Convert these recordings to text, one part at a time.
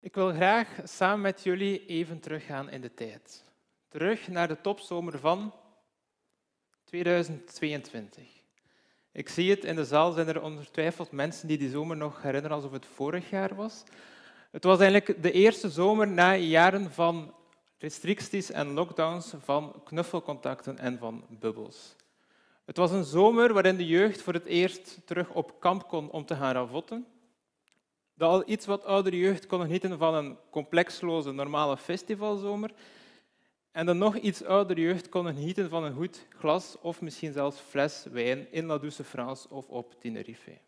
Ik wil graag samen met jullie even teruggaan in de tijd. Terug naar de topzomer van 2022. Ik zie het, in de zaal zijn er ongetwijfeld mensen die die zomer nog herinneren alsof het vorig jaar was. Het was eigenlijk de eerste zomer na jaren van restricties en lockdowns, van knuffelcontacten en van bubbels. Het was een zomer waarin de jeugd voor het eerst terug op kamp kon om te gaan ravotten. De al iets wat oudere jeugd kon genieten van een complexloze normale festivalzomer. En de nog iets oudere jeugd kon genieten van een goed glas of misschien zelfs fles wijn in La Douce France of op Tenerife.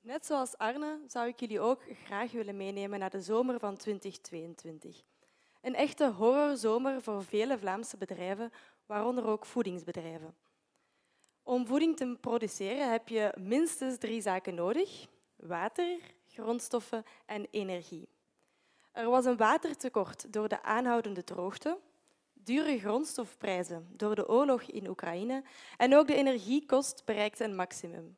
Net zoals Arne zou ik jullie ook graag willen meenemen naar de zomer van 2022. Een echte horrorzomer voor vele Vlaamse bedrijven, waaronder ook voedingsbedrijven. Om voeding te produceren heb je minstens drie zaken nodig. Water, grondstoffen en energie. Er was een watertekort door de aanhoudende droogte, dure grondstofprijzen door de oorlog in Oekraïne en ook de energiekost bereikte een maximum.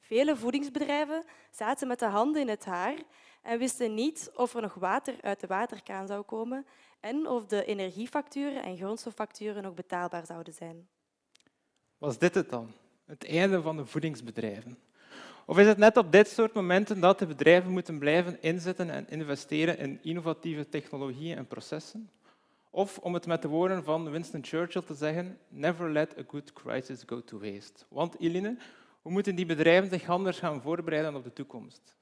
Vele voedingsbedrijven zaten met de handen in het haar en wisten niet of er nog water uit de waterkraan zou komen en of de energiefacturen en grondstoffacturen nog betaalbaar zouden zijn. Was dit het dan? Het einde van de voedingsbedrijven? Of is het net op dit soort momenten dat de bedrijven moeten blijven inzetten en investeren in innovatieve technologieën en processen? Of om het met de woorden van Winston Churchill te zeggen, never let a good crisis go to waste. Want Eline, hoe moeten die bedrijven zich anders gaan voorbereiden op de toekomst?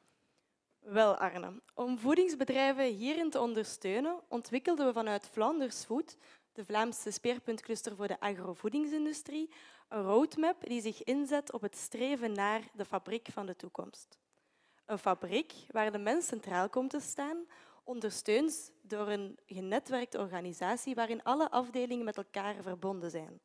Wel, Arne, om voedingsbedrijven hierin te ondersteunen, ontwikkelden we vanuit Flanders Food, de Vlaamse speerpuntcluster voor de agrovoedingsindustrie, een roadmap die zich inzet op het streven naar de fabriek van de toekomst. Een fabriek waar de mens centraal komt te staan, ondersteund door een genetwerkte organisatie waarin alle afdelingen met elkaar verbonden zijn.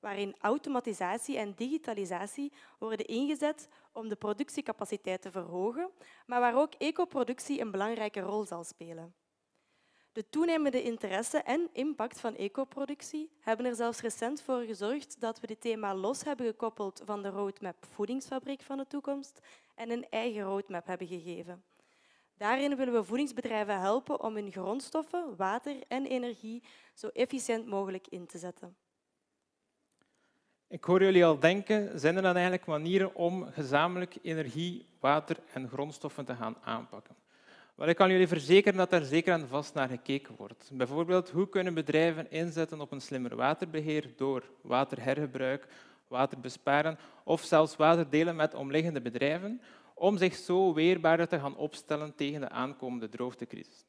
Waarin automatisatie en digitalisatie worden ingezet om de productiecapaciteit te verhogen, maar waar ook ecoproductie een belangrijke rol zal spelen. De toenemende interesse en impact van ecoproductie hebben er zelfs recent voor gezorgd dat we dit thema los hebben gekoppeld van de roadmap Voedingsfabriek van de toekomst en een eigen roadmap hebben gegeven. Daarin willen we voedingsbedrijven helpen om hun grondstoffen, water en energie zo efficiënt mogelijk in te zetten. Ik hoor jullie al denken, zijn er dan eigenlijk manieren om gezamenlijk energie, water en grondstoffen te gaan aanpakken? Ik kan jullie verzekeren dat daar zeker en vast naar gekeken wordt. Bijvoorbeeld, hoe kunnen bedrijven inzetten op een slimmer waterbeheer door waterhergebruik, water besparen of zelfs water delen met omliggende bedrijven, om zich zo weerbaarder te gaan opstellen tegen de aankomende droogtecrisis.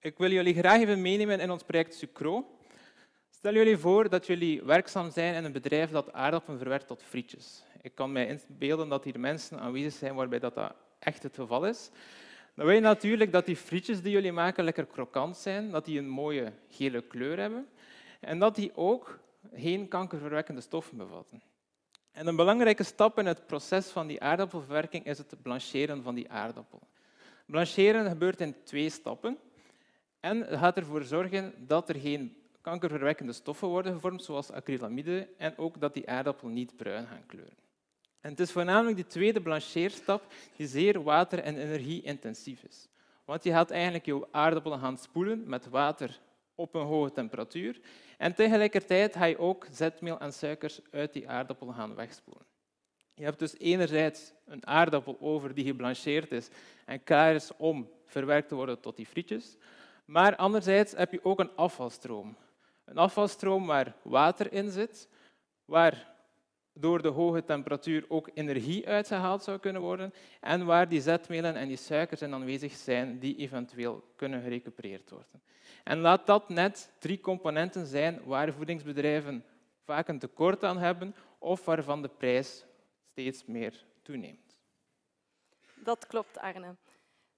Ik wil jullie graag even meenemen in ons project Sucro. Stel jullie voor dat jullie werkzaam zijn in een bedrijf dat aardappelen verwerkt tot frietjes. Ik kan mij inbeelden dat hier mensen aanwezig zijn waarbij dat echt het geval is. Dan wil je natuurlijk dat die frietjes die jullie maken lekker krokant zijn, dat die een mooie gele kleur hebben en dat die ook geen kankerverwekkende stoffen bevatten. En een belangrijke stap in het proces van die aardappelverwerking is het blancheren van die aardappel. Blancheren gebeurt in twee stappen en gaat ervoor zorgen dat er geen kankerverwekkende stoffen worden gevormd, zoals acrylamide, en ook dat die aardappel niet bruin gaan kleuren. En het is voornamelijk die tweede blancheerstap die zeer water- en energie-intensief is. Want je gaat eigenlijk je aardappelen gaan spoelen met water op een hoge temperatuur. En tegelijkertijd ga je ook zetmeel en suikers uit die aardappelen gaan wegspoelen. Je hebt dus enerzijds een aardappel over die geblancheerd is en klaar is om verwerkt te worden tot die frietjes. Maar anderzijds heb je ook een afvalstroom. Een afvalstroom waar water in zit, waar door de hoge temperatuur ook energie uitgehaald zou kunnen worden en waar die zetmelen en die suikers aanwezig zijn die eventueel kunnen gerecupereerd worden. En laat dat net drie componenten zijn waar voedingsbedrijven vaak een tekort aan hebben of waarvan de prijs steeds meer toeneemt. Dat klopt, Arne.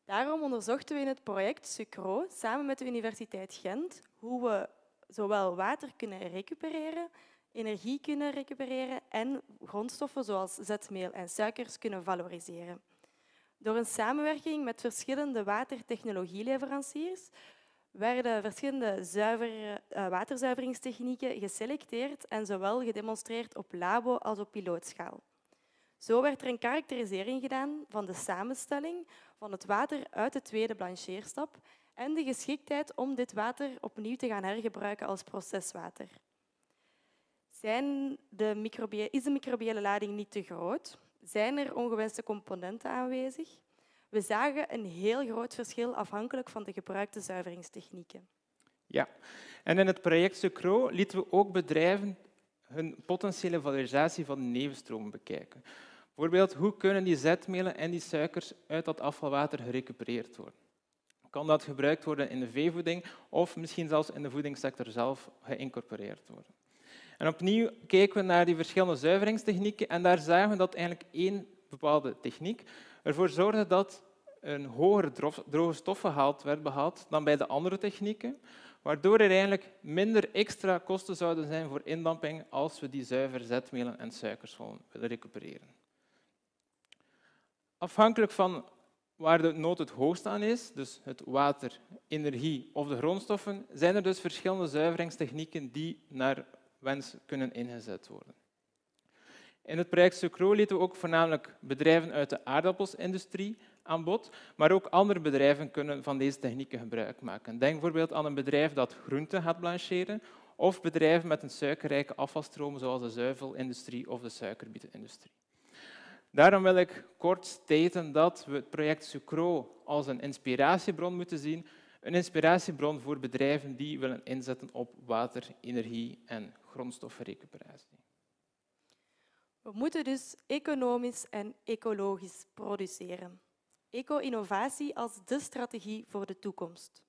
Daarom onderzochten we in het project Sucro samen met de Universiteit Gent hoe we zowel water kunnen recupereren energie kunnen recupereren en grondstoffen zoals zetmeel en suikers kunnen valoriseren. Door een samenwerking met verschillende watertechnologieleveranciers werden verschillende zuiver, uh, waterzuiveringstechnieken geselecteerd en zowel gedemonstreerd op labo als op pilootschaal. Zo werd er een karakterisering gedaan van de samenstelling van het water uit de tweede blancheerstap en de geschiktheid om dit water opnieuw te gaan hergebruiken als proceswater. Zijn de is de microbiële lading niet te groot? Zijn er ongewenste componenten aanwezig? We zagen een heel groot verschil afhankelijk van de gebruikte zuiveringstechnieken. Ja, en in het project Sucro lieten we ook bedrijven hun potentiële valorisatie van de nevenstromen bekijken. Bijvoorbeeld, hoe kunnen die zetmelen en die suikers uit dat afvalwater gerecupereerd worden? Kan dat gebruikt worden in de veevoeding of misschien zelfs in de voedingssector zelf geïncorporeerd worden? En opnieuw keken we naar die verschillende zuiveringstechnieken en daar zagen we dat eigenlijk één bepaalde techniek ervoor zorgde dat een hoger droge stofgehalte werd behaald dan bij de andere technieken, waardoor er eigenlijk minder extra kosten zouden zijn voor indamping als we die zuiver zetmelen en suikers willen recupereren. Afhankelijk van waar de nood het hoogst aan is, dus het water, energie of de grondstoffen, zijn er dus verschillende zuiveringstechnieken die naar wens kunnen ingezet worden. In het project Sucro lieten we ook voornamelijk bedrijven uit de aardappelsindustrie aan bod, maar ook andere bedrijven kunnen van deze technieken gebruik maken. Denk bijvoorbeeld aan een bedrijf dat groenten gaat blancheren of bedrijven met een suikerrijke afvalstroom zoals de zuivelindustrie of de suikerbietenindustrie. Daarom wil ik kort staten dat we het project Sucro als een inspiratiebron moeten zien, een inspiratiebron voor bedrijven die willen inzetten op water, energie en grondstoffenrecuperatie. We moeten dus economisch en ecologisch produceren. Eco-innovatie als de strategie voor de toekomst.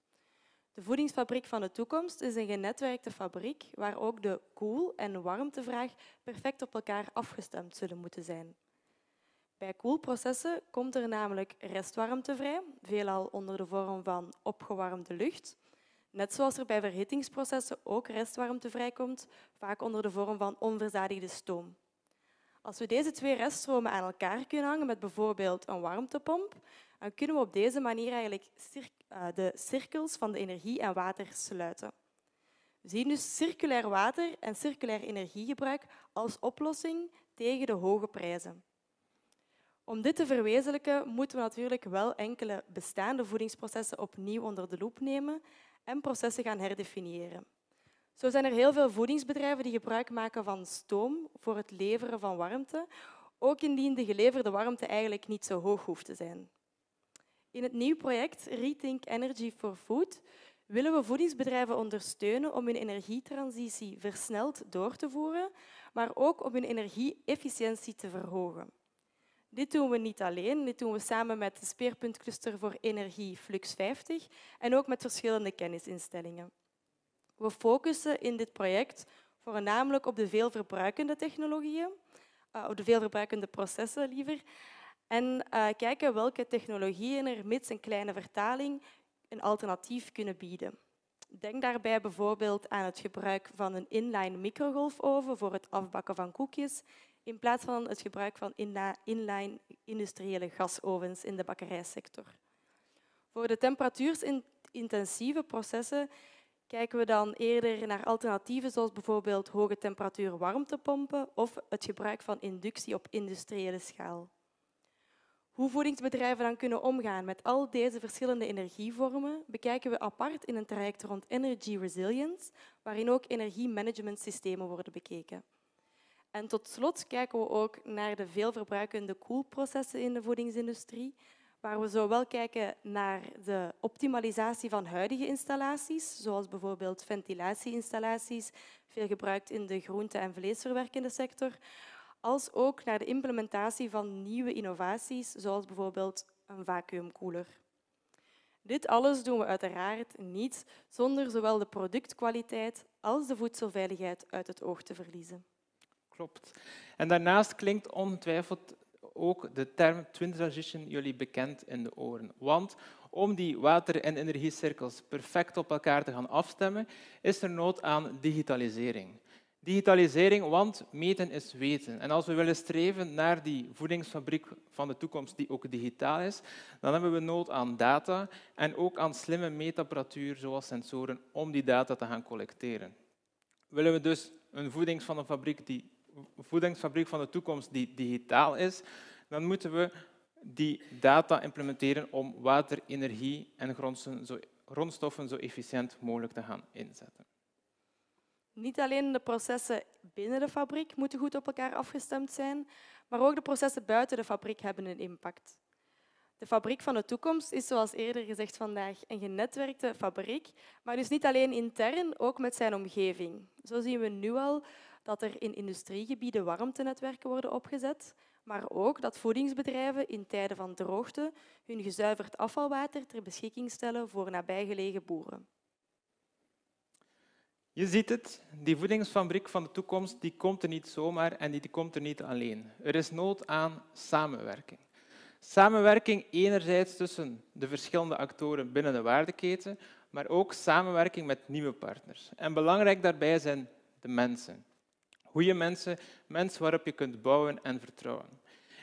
De voedingsfabriek van de toekomst is een genetwerkte fabriek waar ook de koel- en warmtevraag perfect op elkaar afgestemd zullen moeten zijn. Bij koelprocessen komt er namelijk restwarmte vrij, veelal onder de vorm van opgewarmde lucht. Net zoals er bij verhittingsprocessen ook restwarmte vrijkomt, vaak onder de vorm van onverzadigde stoom. Als we deze twee reststromen aan elkaar kunnen hangen met bijvoorbeeld een warmtepomp, dan kunnen we op deze manier eigenlijk eh, de cirkels van de energie en water sluiten. We zien dus circulair water en circulair energiegebruik als oplossing tegen de hoge prijzen. Om dit te verwezenlijken moeten we natuurlijk wel enkele bestaande voedingsprocessen opnieuw onder de loep nemen en processen gaan herdefiniëren. Zo zijn er heel veel voedingsbedrijven die gebruik maken van stoom voor het leveren van warmte, ook indien de geleverde warmte eigenlijk niet zo hoog hoeft te zijn. In het nieuw project Rethink Energy for Food willen we voedingsbedrijven ondersteunen om hun energietransitie versneld door te voeren, maar ook om hun energieefficiëntie te verhogen. Dit doen we niet alleen, dit doen we samen met de Speerpuntcluster voor Energie Flux 50 en ook met verschillende kennisinstellingen. We focussen in dit project voornamelijk op de veelverbruikende technologieën, uh, op de veelverbruikende processen liever, en uh, kijken welke technologieën er mits een kleine vertaling een alternatief kunnen bieden. Denk daarbij bijvoorbeeld aan het gebruik van een inline microgolfoven voor het afbakken van koekjes in plaats van het gebruik van inline industriële gasovens in de bakkerijsector. Voor de temperatuursintensieve processen kijken we dan eerder naar alternatieven zoals bijvoorbeeld hoge temperatuur warmtepompen of het gebruik van inductie op industriële schaal. Hoe voedingsbedrijven dan kunnen omgaan met al deze verschillende energievormen bekijken we apart in een traject rond Energy Resilience, waarin ook energiemanagementsystemen worden bekeken. En tot slot kijken we ook naar de veelverbruikende koelprocessen in de voedingsindustrie, waar we zowel kijken naar de optimalisatie van huidige installaties, zoals bijvoorbeeld ventilatieinstallaties, veel gebruikt in de groente- en vleesverwerkende sector, als ook naar de implementatie van nieuwe innovaties, zoals bijvoorbeeld een vacuümkoeler. Dit alles doen we uiteraard niet zonder zowel de productkwaliteit als de voedselveiligheid uit het oog te verliezen. Klopt. En daarnaast klinkt ongetwijfeld ook de term Twin Transition jullie bekend in de oren. Want om die water- en energiecirkels perfect op elkaar te gaan afstemmen, is er nood aan digitalisering. Digitalisering, want meten is weten. En als we willen streven naar die voedingsfabriek van de toekomst die ook digitaal is, dan hebben we nood aan data en ook aan slimme meetapparatuur zoals sensoren om die data te gaan collecteren. Willen we dus een voedings van een fabriek die voedingsfabriek van de toekomst die digitaal is, dan moeten we die data implementeren om water, energie en grondstoffen zo efficiënt mogelijk te gaan inzetten. Niet alleen de processen binnen de fabriek moeten goed op elkaar afgestemd zijn, maar ook de processen buiten de fabriek hebben een impact. De fabriek van de toekomst is, zoals eerder gezegd vandaag, een genetwerkte fabriek, maar dus niet alleen intern, ook met zijn omgeving. Zo zien we nu al dat er in industriegebieden warmtenetwerken worden opgezet, maar ook dat voedingsbedrijven in tijden van droogte hun gezuiverd afvalwater ter beschikking stellen voor nabijgelegen boeren. Je ziet het, die voedingsfabriek van de toekomst die komt er niet zomaar en die komt er niet alleen. Er is nood aan samenwerking. Samenwerking enerzijds tussen de verschillende actoren binnen de waardeketen, maar ook samenwerking met nieuwe partners. En belangrijk daarbij zijn de mensen. Goede mensen, mensen waarop je kunt bouwen en vertrouwen.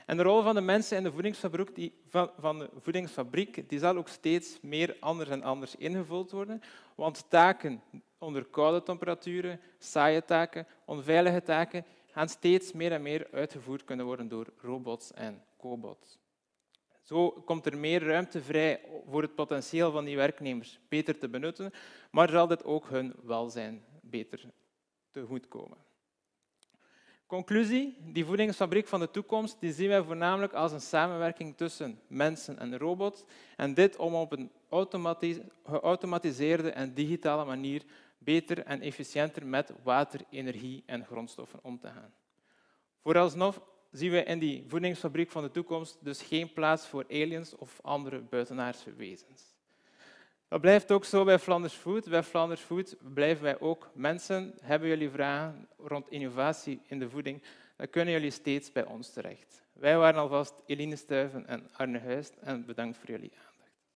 En de rol van de mensen in de voedingsfabriek, die, van, de voedingsfabriek die zal ook steeds meer anders en anders ingevuld worden, want taken onder koude temperaturen, saaie taken, onveilige taken gaan steeds meer en meer uitgevoerd kunnen worden door robots en cobots. Zo komt er meer ruimte vrij voor het potentieel van die werknemers beter te benutten, maar zal dit ook hun welzijn beter tegemoetkomen. Conclusie, die voedingsfabriek van de toekomst zien wij voornamelijk als een samenwerking tussen mensen en robots. En dit om op een geautomatiseerde en digitale manier beter en efficiënter met water, energie en grondstoffen om te gaan. Vooralsnog zien we in die voedingsfabriek van de toekomst dus geen plaats voor aliens of andere buitenaardse wezens. Dat blijft ook zo bij Flanders Food. Bij Flanders Food blijven wij ook mensen. Hebben jullie vragen rond innovatie in de voeding, dan kunnen jullie steeds bij ons terecht. Wij waren alvast Eline Stuiven en Arne Huist en bedankt voor jullie